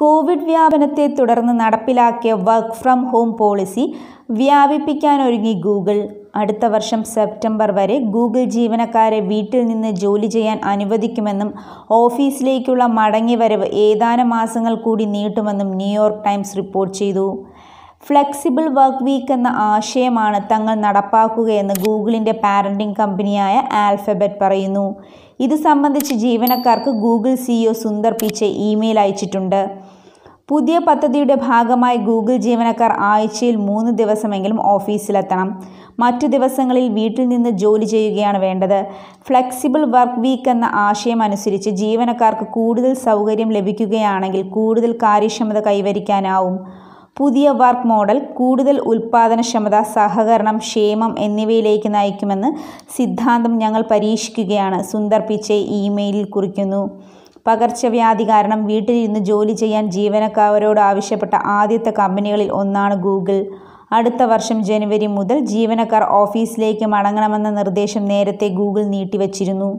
Covid വ്യാപനത്തെ തുടർന്ന് നടപ്പിലാക്കിയ വർക്ക് ഫ്രം ഹോം പോളിസി വ്യാപിപ്പിക്കാനൊരുങ്ങി ഗൂഗിൾ. അടുത്ത വർഷം സെപ്റ്റംബർ വരെ ഗൂഗിൾ ജീവനക്കാരെ വീട്ടിൽ നിന്ന് ജോലി ചെയ്യാൻ അനുവദിക്കുമെന്നും ഓഫീസിലേക്കുള്ള മടങ്ങിവരവ് ഏതാനും മാസങ്ങൾ കൂടി നീട്ടുമെന്നും ന്യൂയോർക്ക് ടൈംസ് റിപ്പോർട്ട് ചെയ്തു. ഫ്ലെക്സിബിൾ വർക്ക് വീക്ക് എന്ന ആശയമാണ് തങ്ങൾ നടപ്പാക്കുകയെന്ന് ഗൂഗിളിന്റെ പാരന്റിംഗ് കമ്പനിയായ ആൽഫബറ്റ് പറയുന്നു. ഇത് സംബന്ധിച്ച് ജീവനക്കാർക്ക് Google CEO Sundar Pichai email അയച്ചിട്ടുണ്ട്. പുതിയ പദ്ധതിയുടെ ഭാഗമായി ഗൂഗിൾ ജീവനക്കാർ ആഴ്ചയിൽ മൂന്ന് ദിവസമെങ്കിലും ഓഫീസിലെത്തണം. മറ്റു ദിവസങ്ങളിൽ വീട്ടിൽ നിന്ന് ജോലി ചെയ്യുകയാണ് വേണ്ടത്. ഫ്ലെക്സിബിൾ വർക്ക് വീക്ക് എന്ന ആശയം അനുസരിച്ച് ജീവനക്കാർക്ക് കൂടുതൽ സൗകര്യം ലഭിക്കുകയാണെങ്കിൽ കൂടുതൽ കാര്യക്ഷമത കൈവരിക്കാനാവും. പുതിയ വർക്ക് മോഡൽ കൂടുതൽ ഉൽപ്പാദനക്ഷമത സഹകരണം ക്ഷേമം എന്നിവയിലേക്ക് നയിക്കുമെന്ന് സിദ്ധാന്തം ഞങ്ങൾ പരീക്ഷിക്കുകയാണ്. സുന്ദർ പിച്ചെ ഇമെയിലിൽ കുറിക്കുന്നു. പകർച്ചവ്യാധി കാരണം വീട്ടിലിരുന്ന് ജോലി ചെയ്യാൻ ജീവനക്കാരോട് ആവശ്യപ്പെട്ട ആദ്യത്തെ കമ്പനികളിൽ ഒന്നാണ് ഗൂഗിൾ. അടുത്ത വർഷം ജനുവരി മുതൽ ജീവനക്കാർ ഓഫീസിലേക്ക് മടങ്ങണമെന്ന നിർദ്ദേശം നേരത്തെ ഗൂഗിൾ നീട്ടിവച്ചിരുന്നു.